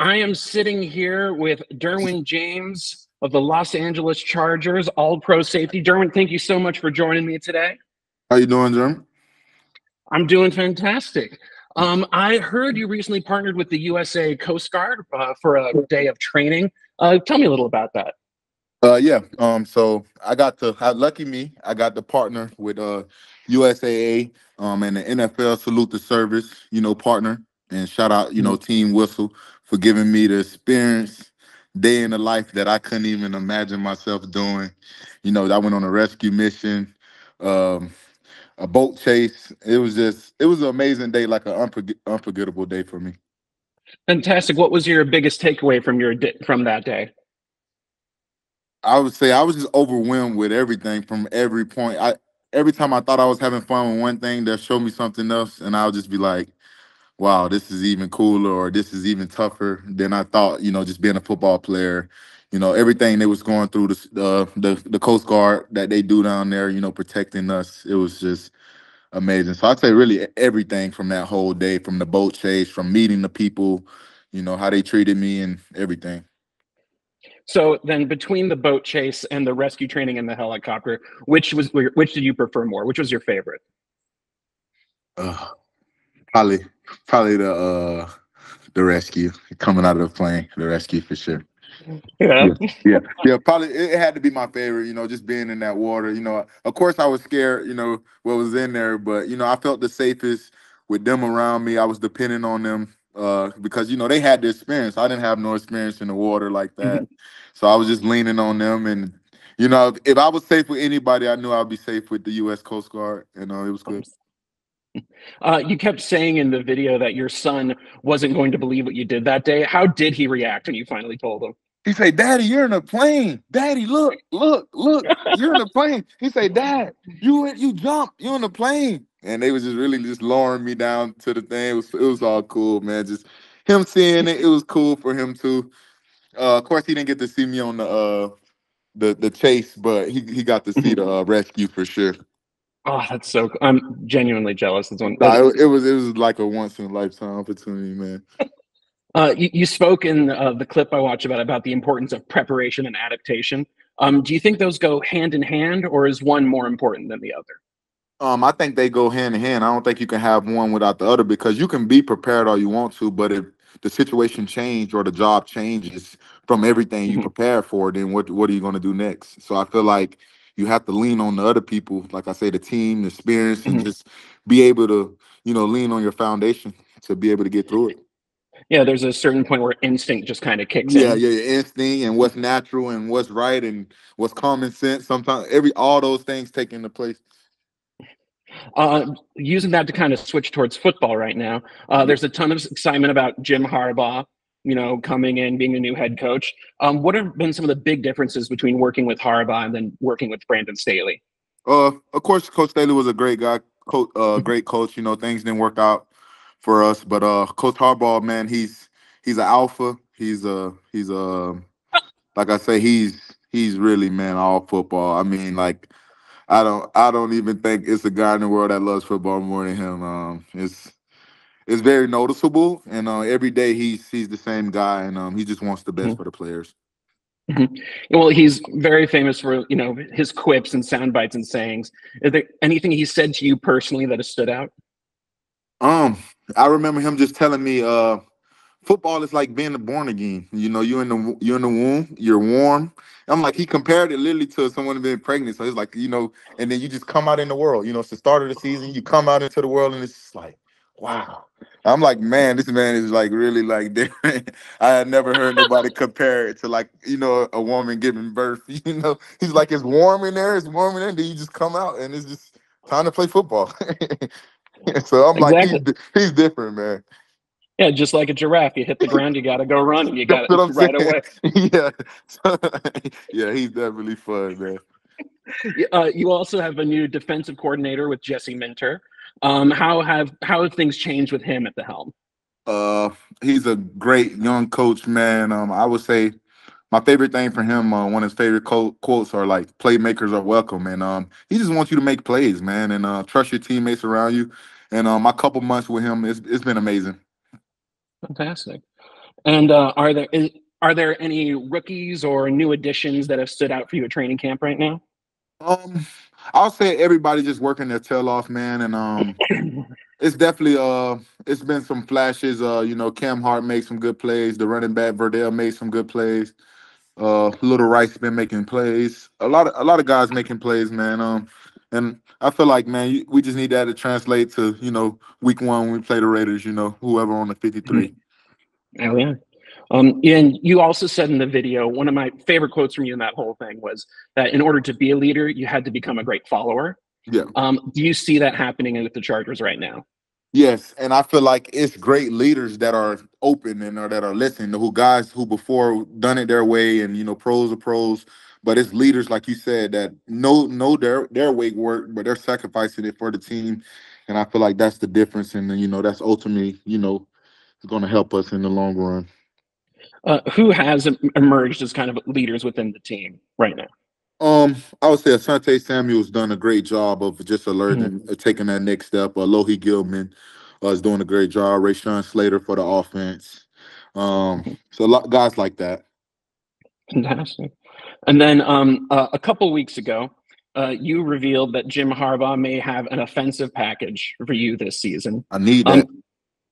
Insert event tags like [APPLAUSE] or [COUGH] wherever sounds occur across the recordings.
I am sitting here with Derwin James of the Los Angeles Chargers, All Pro Safety. Derwin, thank you so much for joining me today. How you doing, Derwin? I'm doing fantastic. Um, I heard you recently partnered with the USA Coast Guard uh, for a day of training. Uh, tell me a little about that. Uh, yeah. Um, so I got to, lucky me, I got to partner with uh USAA um and the NFL Salute the Service, you know, partner and shout out, you know, mm-hmm. Team Whistle for giving me the experience day in the life that I couldn't even imagine myself doing. You know, I went on a rescue mission, um, a boat chase. It was just, it was an amazing day, like an unforg- unforgettable day for me. Fantastic. What was your biggest takeaway from your di- from that day? I would say I was just overwhelmed with everything from every point. I every time I thought I was having fun with one thing, that showed me something else, and I'll just be like, wow, this is even cooler or this is even tougher than I thought, you know, just being a football player. You know, everything they was going through the uh, the the Coast Guard that they do down there, you know, protecting us. It was just amazing. So I'd say really everything from that whole day, from the boat chase, from meeting the people, you know, how they treated me and everything. So then between the boat chase and the rescue training and the helicopter, which was which did you prefer more? Which was your favorite? Uh, probably probably the uh the rescue coming out of the plane, the rescue for sure. Yeah. yeah, yeah, yeah. Probably it had to be my favorite. You know, just being in that water. You know, of course I was scared. You know what was in there, but you know I felt the safest with them around me. I was depending on them uh, because you know they had the experience. I didn't have no experience in the water like that, mm-hmm. so I was just leaning on them. And you know, if, if, I was safe with anybody, I knew I'd be safe with the U.S. Coast Guard. You know, it was good. Uh, you kept saying in the video that your son wasn't going to believe what you did that day. How did he react when you finally told him? He said, Daddy, you're in a plane. Daddy, look, look, look, you're in a plane. He said, [LAUGHS] Dad, you you jump, you're in a plane. And they was just really just lowering me down to the thing. It was, it was all cool, man. Just him seeing it, it was cool for him too. Uh, of course, he didn't get to see me on the uh the the chase, but he, he got to see the [LAUGHS] uh, rescue for sure. Oh, that's so. I'm genuinely jealous. It's one. Nah, it, it, was it was like a once in a lifetime opportunity, man. Uh, you, you spoke in uh, the clip I watched about about the importance of preparation and adaptation. Um, do you think those go hand in hand, or is one more important than the other? Um, I think they go hand in hand. I don't think you can have one without the other because you can be prepared all you want to, but if the situation changed or the job changes from everything you mm-hmm. prepare for, then what what are you going to do next? So I feel like you have to lean on the other people, like I say, the team, the experience, and mm-hmm. just be able to, you know, lean on your foundation to be able to get through it. Yeah, there's a certain point where instinct just kind of kicks yeah, in. Yeah, yeah, instinct and what's natural and what's right and what's common sense. Sometimes every all those things take into place. Uh, using that to kind of switch towards football right now, uh, mm-hmm. there's a ton of excitement about Jim Harbaugh you know, coming in, being a new head coach. Um, what have been some of the big differences between working with Harbaugh and then working with Brandon Staley? Uh, of course, Coach Staley was a great guy, coach, uh, mm-hmm. great coach. You know, things didn't work out for us, but uh, Coach Harbaugh, man, he's he's an alpha. He's a he's a like I say, he's he's really man all football. I mean, like I don't I don't even think it's a guy in the world that loves football more than him. Um, it's it's very noticeable, and uh, every day he's he's the same guy, and um, he just wants the best mm-hmm. for the players. Mm-hmm. Well, he's very famous for you know his quips and sound bites and sayings. Is there anything he said to you personally that has stood out? Um, I remember him just telling me, uh, football is like being born again. You know, you're in the you're in the womb, you're warm. I'm like, he compared it literally to someone being pregnant. So it's like, you know, and then you just come out in the world. You know, it's the start of the season. You come out into the world, and it's just like, wow. I'm like, man, this man is like really like [LAUGHS] different. I had never heard nobody compare it to like, you know, a woman giving birth. [LAUGHS] You know, he's like, it's warm in there, it's warm in there, then you just come out and it's just time to play football. [LAUGHS] so I'm exactly. like, he's, he's different, man. Yeah, just like a giraffe, you hit the ground, you got to go run, and you got it right saying. away. yeah, yeah, he's definitely fun, man. Uh, you also have a new defensive coordinator with Jesse Minter. Um, how have how have things changed with him at the helm? Uh, he's a great young coach, man. Um, I would say my favorite thing for him, uh, one of his favorite co- quotes are like "playmakers are welcome," and um, he just wants you to make plays, man, and uh, trust your teammates around you. And um, my couple months with him, it's, it's been amazing. Fantastic. And uh, are there is, are there any rookies or new additions that have stood out for you at training camp right now? Um, I'll say everybody just working their tail off, man, and um, it's definitely uh, it's been some flashes. Uh, you know, Cam Hart made some good plays. The running back Vidal made some good plays. Uh, Little Rice been making plays. A lot of a lot of guys making plays, man. Um, and I feel like, man, we just need that to translate to you know week one when we play the Raiders. You know, whoever on the fifty three. Oh yeah. Um, and you also said in the video, one of my favorite quotes from you in that whole thing was that in order to be a leader, you had to become a great follower. Yeah. Um, do you see that happening with the Chargers right now? Yes, and I feel like it's great leaders that are open and or that are listening. Who guys who before done it their way, and you know, pros are pros. But it's leaders like you said that know know their their weight work, but they're sacrificing it for the team. And I feel like that's the difference, and you know, that's ultimately you know, it's going to help us in the long run. Uh, who has emerged as kind of leaders within the team right now? Um, I would say Asante Samuel's done a great job of just alerting, mm-hmm. taking that next step. Uh, Lohi Gilman uh, is doing a great job. Rashawn Slater for the offense. Um, mm-hmm. so a lot guys like that. Fantastic. And then um, uh, a couple weeks ago, uh, you revealed that Jim Harbaugh may have an offensive package for you this season. I need that. Um,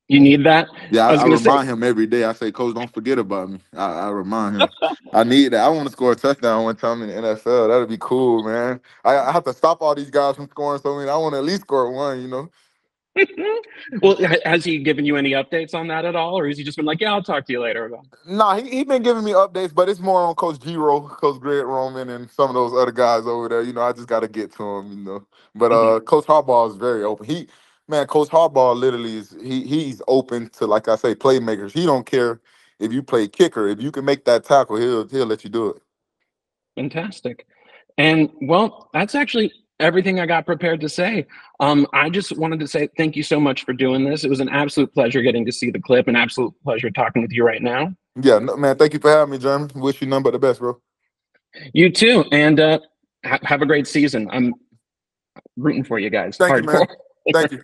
you need that? Yeah, I, I, I remind say, him every day. I say, Coach, don't forget about me. I, I remind him. I need that. I want to score a touchdown one time in the NFL. That'd be cool, man. I, I have to stop all these guys from scoring so many. I want to at least score one, you know? [LAUGHS] well, has he given you any updates on that at all, or has he just been like, "Yeah, I'll talk to you later"? No, nah, he he been giving me updates, but it's more on Coach Giro, Coach Greg Roman, and some of those other guys over there. You know, I just got to get to him, you know. But uh, mm-hmm. Coach Harbaugh is very open. He man, Coach Harbaugh literally is he he's open to like I say playmakers. He don't care if you play kicker. If you can make that tackle, he'll he'll let you do it. Fantastic. And well, that's actually everything I got prepared to say. Um, I just wanted to say thank you so much for doing this. It was an absolute pleasure getting to see the clip, an absolute pleasure talking with you right now. Yeah, no, man. Thank you for having me, Jeremy. Wish you none but the best, bro. You too, and uh, ha- have a great season. I'm rooting for you guys. Thank Hardcore. you, man. Thank you.